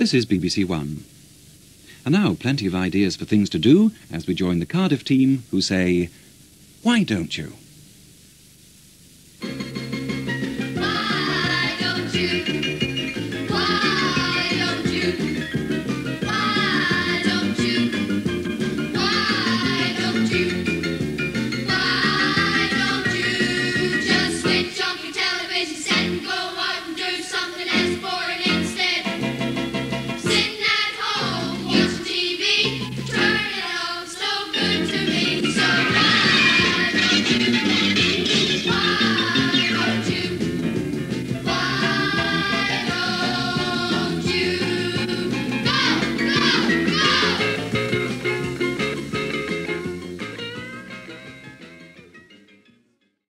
This is BBC One. And now, plenty of ideas for things to do as we join the Cardiff team who say, Why don't you? Why don't you